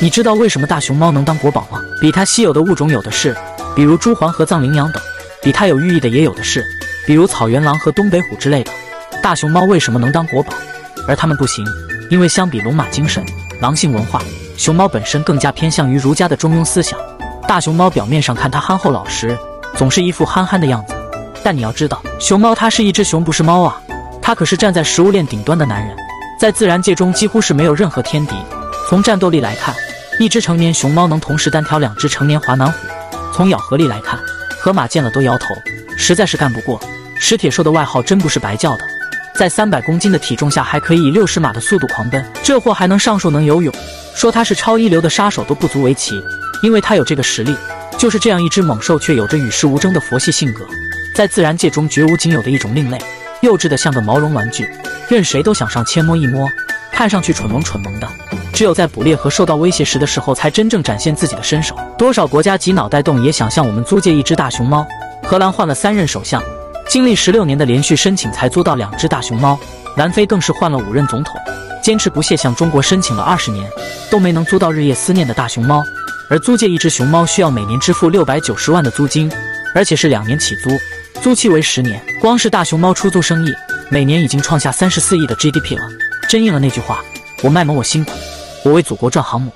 你知道为什么大熊猫能当国宝吗？比它稀有的物种有的是，比如朱鹮和藏羚羊等；比它有寓意的也有的是，比如草原狼和东北虎之类的。大熊猫为什么能当国宝，而它们不行？因为相比龙马精神、狼性文化，熊猫本身更加偏向于儒家的中庸思想。大熊猫表面上看它憨厚老实，总是一副憨憨的样子，但你要知道，熊猫它是一只熊，不是猫啊！它可是站在食物链顶端的男人，在自然界中几乎是没有任何天敌。从战斗力来看，一只成年熊猫能同时单挑两只成年华南虎；从咬合力来看，河马见了都摇头，实在是干不过。石铁兽的外号真不是白叫的，在三百公斤的体重下还可以以六十码的速度狂奔，这货还能上树能游泳，说他是超一流的杀手都不足为奇，因为他有这个实力。就是这样一只猛兽，却有着与世无争的佛系性格，在自然界中绝无仅有的一种另类，幼稚的像个毛绒玩具，任谁都想上牵摸一摸，看上去蠢萌蠢萌的。只有在捕猎和受到威胁时的时候，才真正展现自己的身手。多少国家挤脑袋洞也想向我们租借一只大熊猫。荷兰换了三任首相，经历十六年的连续申请才租到两只大熊猫。南非更是换了五任总统，坚持不懈向中国申请了二十年，都没能租到日夜思念的大熊猫。而租借一只熊猫需要每年支付六百九十万的租金，而且是两年起租，租期为十年。光是大熊猫出租生意，每年已经创下三十四亿的 GDP 了。真应了那句话：我卖萌我辛苦。我为祖国转航母。